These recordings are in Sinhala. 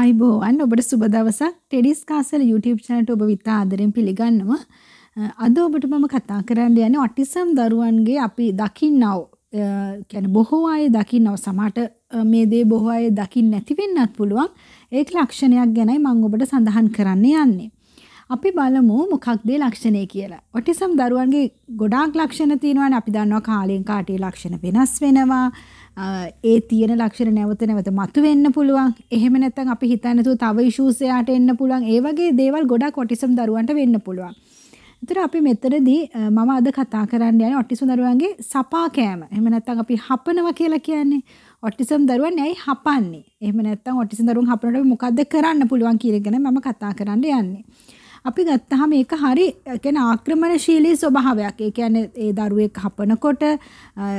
ආයිබෝවන් ඔබට සුබ දවසක් ටෙඩිස් කාසල YouTube channel ඔබ විතා ආදරෙන් පිළිගන්නවා. අද ඔබට මම කතා කරන්න යන්නේ ඔටිසම් දරුවන්ගේ අපි දකින්නව කියන්නේ බොහෝ අය දකින්නව සමහරට මේ දේ බොහෝ අය දකින්න නැති වෙන්නත් පුළුවන්. ඒක ලක්ෂණයක් ගැනයි මම ඔබට සඳහන් කරන්න යන්නේ. අපි බලමු මොකක්ද ලක්ෂණය කියලා. ඔටිසම් දරුවන්ගේ ගොඩාක් ලක්ෂණ තියෙනවානේ. අපි දන්නවා කාලයෙන් කාට ලක්ෂණ වෙනස් වෙනවා. ඒ තියෙන ලක්ෂණ නැවත නැවත මතුවෙන්න පුළුවන්. එහෙම නැත්නම් අපි හිතන්නේ තව ඉෂුස් එයාට එන්න පුළුවන්. ඒ වගේ දේවල් ගොඩක් ඔටිසම් දරුවන්ට වෙන්න පුළුවන්. ඒතර අපි මෙතනදී මම අද කතා කරන්න යන්නේ ඔටිසම් දරුවන්ගේ සපා කෑම. එහෙම නැත්නම් අපි හපනවා කියලා කියන්නේ. ඔටිසම් දරුවන් ඇයි හපන්නේ? එහෙම නැත්නම් ඔටිසම් දරුවන් හපනකොට මොකද්ද කරන්න පුළුවන් කියන එක මම කතා කරන්න යන්නේ. අපි ගත්තාම ඒක හරි කියන්නේ ආක්‍රමණශීලී ස්වභාවයක්. ඒ කියන්නේ ඒ දරුවෙක් හපනකොට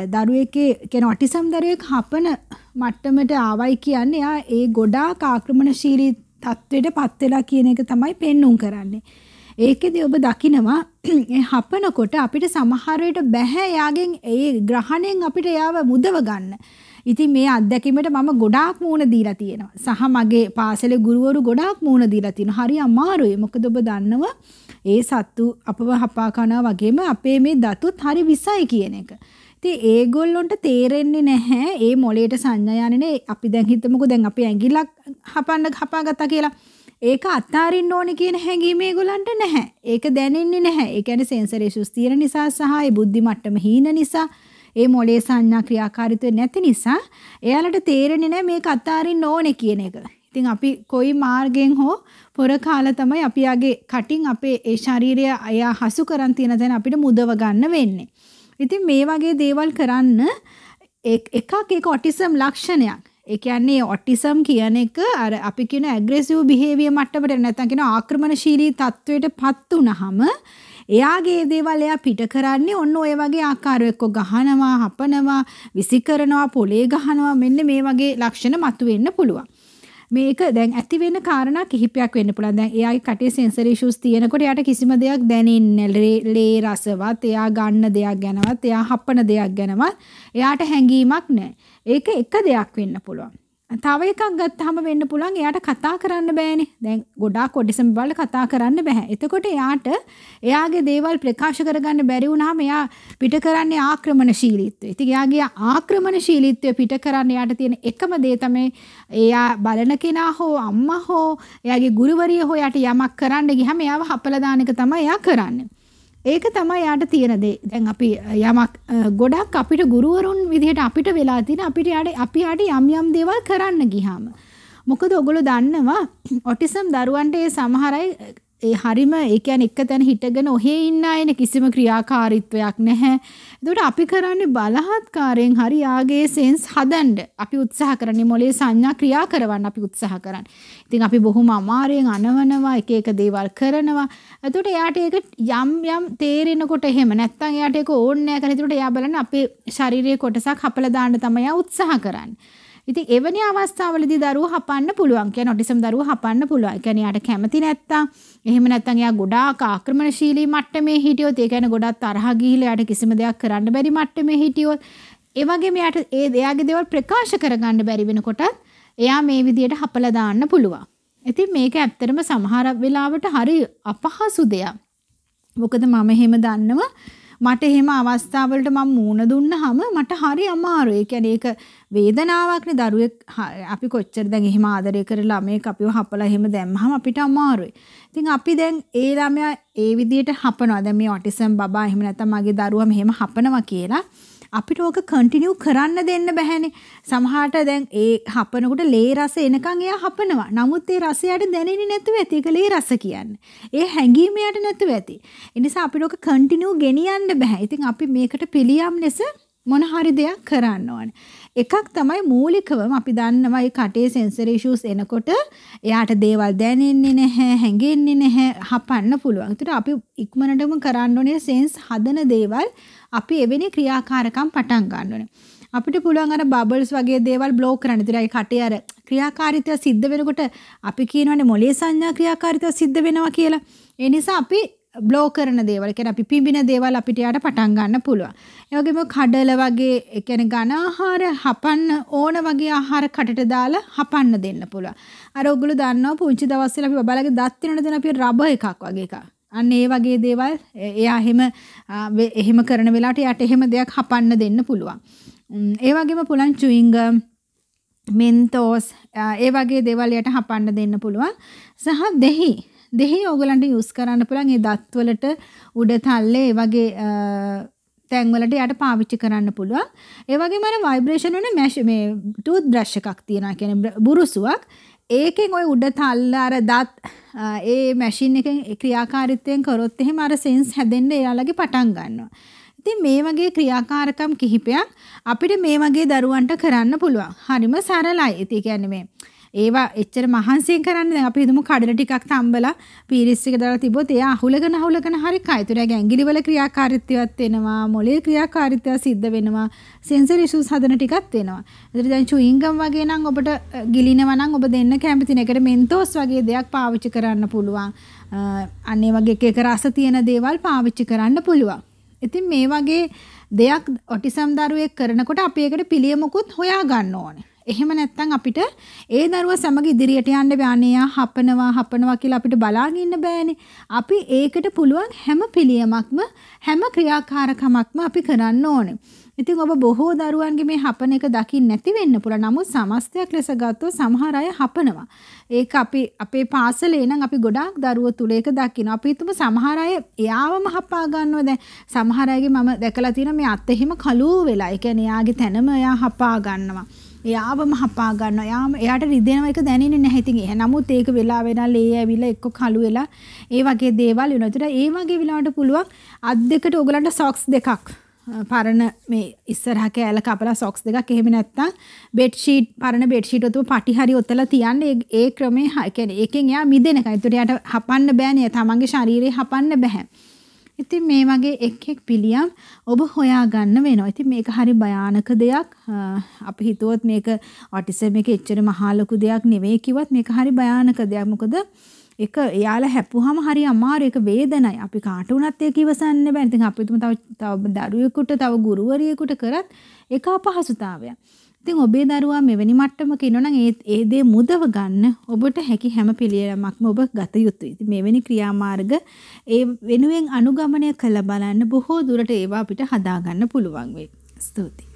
දරුවෙක්ගේ කියන්නේ ඔටිසම් දරුවෙක් හපන මට්ටමට ආවයි කියන්නේ එයා ඒ ගොඩාක් ආක්‍රමණශීලී තත්ත්වයට පත් වෙලා කියන එක තමයි පෙන්눔 කරන්නේ. ඒකෙදි ඔබ දකිනවා ඒ හපනකොට අපිට සමහර වෙලට බැහැ යාගෙන් ඒ ග්‍රහණයෙන් අපිට යාව මුදව ගන්න. ඉතින් මේ අත්දැකීමට මම ගොඩාක් මූණ දීලා තියෙනවා. සහ මගේ පාසලේ ගුරුවරු ගොඩාක් මූණ දීලා තියෙනවා. හරි අමාරුයි. මොකද ඔබ දන්නවා ඒ සත්තු අපව හපා කනවා වගේම අපේ මේ දතුත් හරි විසයි කියන එක. ඉතින් ඒගොල්ලොන්ට තේරෙන්නේ නැහැ ඒ මොලේට සංඥා යන්නේ අපි දැන් හිතමුකෝ දැන් අපි ඇඟිල්ලක් හපන්න හපාගත්තා කියලා. ඒක අත්හරින්න ඕනේ කියන හැඟීම ඒගොල්ලන්ට නැහැ. ඒක දැනෙන්නේ නැහැ. ඒ කියන්නේ සෙන්සර් ඉෂුස් තියෙන නිසා සහ ඒ බුද්ධි මට්ටම හීන නිසා ඒ මොලේ සංඥා ක්‍රියාකාරීත්වය නැති නිසා එයාලට තේරෙන්නේ නැහැ මේක අතාරින්න ඕනේ කියන එක. ඉතින් අපි කොයි මාර්ගයෙන් හෝ පොර කාලා තමයි අපි යාගේ කටින් අපේ ඒ ශරීරය අයා හසු කරන් තියෙන තැන අපිට මුදව ගන්න වෙන්නේ. ඉතින් මේ වගේ දේවල් කරන්න එකක් ඒක ඔටිසම් ලක්ෂණයක්. ඒ කියන්නේ ඔටිසම් කියන එක අර අපි කියන ඇග්‍රෙසිව් බිහේවියර් මට්ටමට නැත්නම් කියන ආක්‍රමණශීලී තත්වයට පත් වුනහම එයාගේ දේවල් එයා පිට කරන්නේ ඔන්න ඔය වගේ ආකාරයක් එක්ක ගහනවා, හපනවා, විසි කරනවා, පොලේ ගහනවා මෙන්න මේ වගේ ලක්ෂණ මතුවෙන්න පුළුවන්. මේක දැන් ඇති වෙන කාරණා කිහිපයක් වෙන්න පුළුවන්. දැන් එයාගේ කටේ සෙන්සර් ඉෂුස් තියෙනකොට එයාට කිසිම දෙයක් දැනෙන්නේ ලේ රසවත්, එයා ගන්න දෙයක් ගැනවත්, එයා හපන දෙයක් ගැනවත් එයාට හැඟීමක් නැහැ. ඒක එක දෙයක් වෙන්න පුළුවන්. තව එකක් ගත්තාම වෙන්න පුළුවන් එයාට කතා කරන්න බෑනේ. දැන් ගොඩාක් ඔටිසම් වල කතා කරන්න බෑ. එතකොට එයාට එයාගේ දේවල් ප්‍රකාශ කරගන්න බැරි වුණාම එයා පිට කරන්නේ ආක්‍රමණශීලීත්වය. ඉතින් එයාගේ ආක්‍රමණශීලීත්වය පිට කරන්න එයාට තියෙන එකම දේ තමයි එයා බලන කෙනා හෝ අම්මා හෝ එයාගේ ගුරුවරිය හෝ එයාට යමක් කරන්න ගියම එයාව හපලා දාන එක තමයි එයා කරන්නේ. ඒක තමයි යාට තියෙන දේ. දැන් අපි යමක් ගොඩක් අපිට ගුරුවරුන් විදිහට අපිට වෙලා තියෙන අපිට යාට අපි යාට යම් යම් දේවල් කරන්න ගියාම. මොකද ඔගොල්ලෝ දන්නවා ඔටිසම් දරුවන්ට ඒ සමහර අය ඒ හරිම ඒ කියන්නේ එක තැන හිටගෙන ඔහේ ඉන්න අයනේ කිසිම ක්‍රියාකාරීත්වයක් නැහැ. එතකොට අපි කරන්නේ බලහත්කාරයෙන් හරි යාගේ සෙන්ස් හදන්න. අපි උත්සාහ කරන්නේ මොලේ සංඥා ක්‍රියා කරවන්න අපි උත්සාහ කරන්නේ. ඉතින් අපි බොහොම අමාරුවෙන් අනවනවා එක එක දේවල් කරනවා. එතකොට එයාට ඒක යම් යම් තේරෙනකොට එහෙම නැත්තම් එයාට ඒක ඕනේ නැහැ කියලා. එතකොට එයා බලන්නේ අපේ ශාරීරික කොටසක් හපලා දාන්න තමයි උත්සාහ කරන්නේ. ඉතින් එවැනි අවස්ථාවලදී දරුවෝ හපන්න පුළුවන්. කියන්නේ ඔටිසම් දරුවෝ හපන්න පුළුවන්. ඒ කියන්නේ යාට කැමති නැත්තම් එහෙම නැත්තම් එයා ගොඩාක් ආක්‍රමණශීලී මට්ටමේ හිටියොත් ඒ කියන්නේ ගොඩක් තරහ ගිහිලා යාට කිසිම දෙයක් කරන්න බැරි මට්ටමේ හිටියොත් ඒ වගේම යාට ඒ එයාගේ දේවල් ප්‍රකාශ කරගන්න බැරි වෙනකොට එයා මේ විදියට හපලා දාන්න පුළුවන්. ඉතින් මේක ඇත්තටම සමහර වෙලාවට හරි අපහසු දෙයක්. මොකද මම එහෙම දන්නවා මට එහෙම අවස්ථාවලට මම මූණ දුන්නාම මට හරි අමාරුයි. ඒ කියන්නේ ඒක වේදනාවක්නේ දරුවෙක් අපි කොච්චර දැන් එහෙම ආදරය කරලා ළමයෙක් අපිව හපලා එහෙම දැම්මහම අපිට අමාරුයි. ඉතින් අපි දැන් ඒ ළමයා ඒ විදිහට හපනවා. දැන් මේ ඔටිසම් බබා එහෙම නැත්නම් මගේ දරුවා මෙහෙම හපනවා කියලා අපිට ඕක කන්ටිනියු කරන්න දෙන්න බැහැනේ. සමහරට දැන් ඒ හපනකොට ලේ රස එනකන් එයා හපනවා. නමුත් ඒ රසයට දැනෙන්නේ නැතුව ඇති. ඒක ලේ රස කියන්නේ. ඒ හැඟීම යට නැතුව ඇති. ඒ නිසා අපිට ඕක කන්ටිනියු ගෙනියන්න බෑ. ඉතින් අපි මේකට පිළියම් ලෙස මොන හරි දෙයක් කරන්න ඕනේ. එකක් තමයි මූලිකවම අපි දන්නවා මේ කටේ සෙන්සර් ඉෂුස් එනකොට එයාට දේවල් දැනෙන්නේ නැහැ, හැඟෙන්නේ නැහැ, හපන්න පුළුවන්. ඒතර අපි ඉක්මනටම කරන්න ඕනේ සෙන්ස් හදන දේවල් අපි එවැනි ක්‍රියාකාරකම් පටන් ගන්න ඕනේ. අපිට පුළුවන් අර බබල්ස් වගේ දේවල් බ්ලොක් කරන්න. ඉතින් ඒ කටේ අර ක්‍රියාකාරීත්වය සිද්ධ වෙනකොට අපි කියනවානේ මොලේ සංඥා ක්‍රියාකාරීත්වය සිද්ධ වෙනවා කියලා. ඒ නිසා අපි බ්ලෝ කරන දේවල් කියන්නේ අපි පිඹින දේවල් අපිට යාට පටන් ගන්න පුළුවන්. ඒ වගේම කඩල වගේ ඒ කියන්නේ ඝන ආහාර හපන්න ඕන වගේ ආහාර කටට දාලා හපන්න දෙන්න පුළුවන්. අර ඔයගොල්ලෝ දන්නවා පුංචි දවස්වල අපි බබාලගේ දත් වෙනන දෙන අපි රබර් එකක් වගේ එකක්. අන්න ඒ වගේ දේවල් එයා එහෙම එහෙම කරන වෙලාවට එයාට එහෙම දෙයක් හපන්න දෙන්න පුළුවන්. ඒ වගේම පුලන් චුයින්ගම් මෙන්තෝස් ඒ වගේ දේවල් යට හපන්න දෙන්න පුළුවන්. සහ දෙහි දෙහි ඕගලන්ට යූස් කරන්න පුළුවන් ඒ දත්වලට උඩ තල්ලේ වගේ තැන්වලට යට පාවිච්චි කරන්න පුළුවන්. ඒ වගේම අර ভাইබ්‍රේෂන් වෙන මැෂ් මේ ටූත් බ්‍රෂ් එකක් තියෙනවා කියන්නේ බුරුසුවක්. ඒකෙන් ওই උඩ තල්ල අර දත් ඒ මැෂින් එකෙන් ක්‍රියාකාරීත්වයෙන් කරොත් එහෙම අර සෙන්ස් හැදෙන්න එයාලගේ පටන් ගන්නවා. ඉතින් මේ වගේ ක්‍රියාකාරකම් කිහිපයක් අපිට මේ වගේ දරුවන්ට කරන්න පුළුවන්. හරිම සරලයි. ඉතින් කියන්නේ මේ ඒවා එච්චර මහන්සියෙන් කරන්න දැන් අපි හිතමු කඩල ටිකක් තම්බලා පීරිස් එක දාලා තිබ්බොත් එයා අහුලගෙන අහුලගෙන හරි කයිතුරගේ ඇඟිලි වල ක්‍රියාකාරීත්වයක් වෙනවා මොළයේ ක්‍රියාකාරීත්වය සිද්ධ වෙනවා සෙන්සර් ඉෂුස් හදන ටිකක් වෙනවා. ඒතර දැන් චුයින්ගම් වගේ නම් ඔබට ගිලිනවා නම් ඔබ දෙන්න කැමති නේකට මෙන්තෝස් වගේ දෙයක් පාවිච්චි කරන්න පුළුවන්. අනේ වගේ එක එක රස තියෙන දේවල් පාවිච්චි කරන්න පුළුවන්. ඉතින් මේ වගේ දෙයක් ඔටිසම් දරුවෙක් කරනකොට අපි ඒකට පිළියමකුත් හොයා ගන්න ඕනේ. එහෙම නැත්නම් අපිට ඒ දරුවා සමග ඉදිරියට යන්න බෑනේ. යා හපනවා හපනවා කියලා අපිට බලාගෙන ඉන්න බෑනේ. අපි ඒකට පුළුවන් හැම පිළියමක්ම හැම ක්‍රියාකාරකමක්ම අපි කරන්න ඕනේ. ඉතින් ඔබ බොහෝ දරුවන්ගේ මේ හපන එක දකින්න නැති වෙන්න පුළුවන්. නමුත් සමස්තයක් ලෙස ගත්තොත් සමහර අය හපනවා. ඒක අපි අපේ පාසලේ නම් අපි ගොඩාක් දරුවෝ තුල ඒක දකිනවා. අපි හිතමු සමහර අය එයාවම හපා ගන්නවා. දැන් සමහර අයගේ මම දැකලා තියෙනවා මේ අත් එහෙම කළු වෙලා. ඒ කියන්නේ එයාගේ තැනම එයා හපා ගන්නවා. එයාවම හපා ගන්නවා. එයාම එයාට රිදෙනවා එක දැනෙන්නේ නැහැ. ඉතින් ඒ නමුත් ඒක වෙලා වෙනා ලේ ඇවිල්ලා එක්ක කළු වෙලා ඒ වගේ දේවල් වෙනවා. ඒතර ඒ වගේ වෙලාවට පුළුවන් අත් දෙකට ඔයගලන්ට සොක්ස් දෙකක් පරණ මේ ඉස්සරහ කෑල්ල කපලා සොක්ස් දෙකක් එහෙම නැත්නම් බෙඩ් ෂීට් පරණ බෙඩ් ෂීට් ඔතම පටි හරි ඔතලා තියන්න ඒ ක්‍රමේ කියන්නේ ඒකෙන් එයා මිදෙනකයි. ඒතර යාට හපන්න බෑනේ. තමන්ගේ ශරීරේ හපන්න බෑ. ඉතින් මේ වගේ එක් එක් පිළියම් ඔබ හොයා ගන්න වෙනවා. ඉතින් මේක හරි භයානක දෙයක්. අපි හිතුවොත් මේක ඔටිසම් එක එච්චර මහා ලොකු දෙයක් නෙවෙයි කිව්වත් මේක හරි භයානක දෙයක්. මොකද එක එයාලා හැප්පුවාම හරි අමාරු ඒක වේදනයි. අපි කාට වුණත් ඒක ඉවසන්න බෑ. ඉතින් අපි තුම තව තව දරුවෙකුට තව ගුරුවරියෙකුට කරත් ඒක අපහසුතාවයක්. ඉතින් ඔබේ දරුවා මෙවැනි මට්ටමක ඉන්නොනම් ඒ ඒ දේ මුදව ගන්න ඔබට හැකි හැම පිළියමක්ම ඔබ ගත යුතුයි. ඉතින් මෙවැනි ක්‍රියාමාර්ග ඒ වෙනුවෙන් අනුගමනය කළ බලන්න බොහෝ දුරට ඒවා අපිට හදා ගන්න පුළුවන් වෙයි. ස්තුතියි.